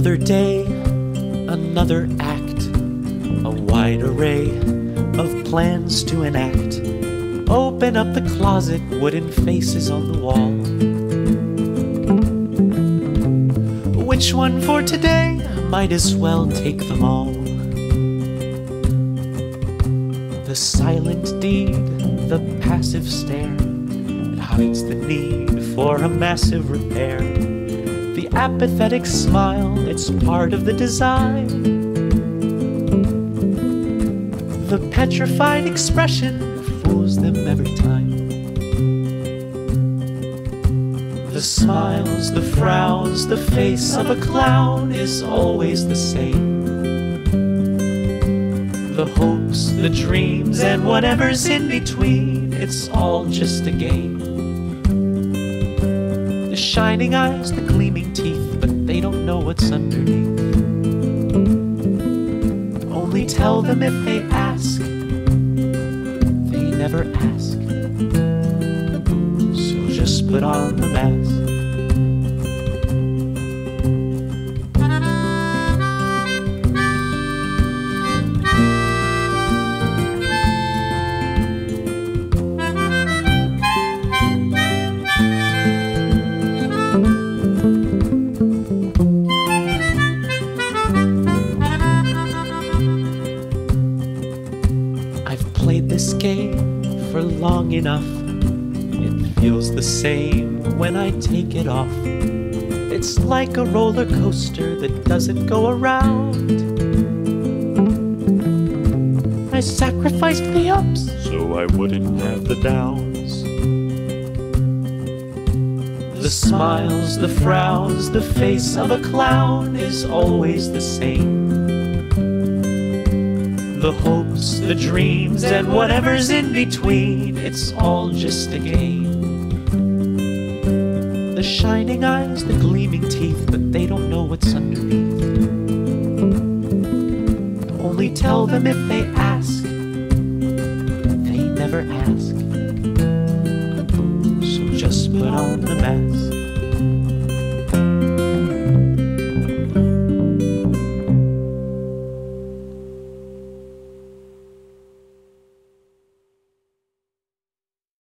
Another day, another act, a wide array of plans to enact. Open up the closet, wooden faces on the wall. Which one for today? Might as well take them all. The silent deed, the passive stare, it hides the need for a massive repair. The apathetic smile, it's part of the design. The petrified expression fools them every time. The smiles, the frowns, the face of a clown is always the same. The hopes, the dreams, and whatever's in between, it's all just a game. Shining eyes, the gleaming teeth, but they don't know what's underneath. Only tell them if they ask. They never ask. So just put on the mask. Game for long enough. It feels the same when I take it off. It's like a roller coaster that doesn't go around. I sacrificed the ups so I wouldn't have the downs. The smiles, the frowns, the face of a clown is always the same. The hopes, the dreams, and whatever's in between, it's all just a game. The shining eyes, the gleaming teeth, but they don't know what's underneath. Only tell them if they ask. They never ask.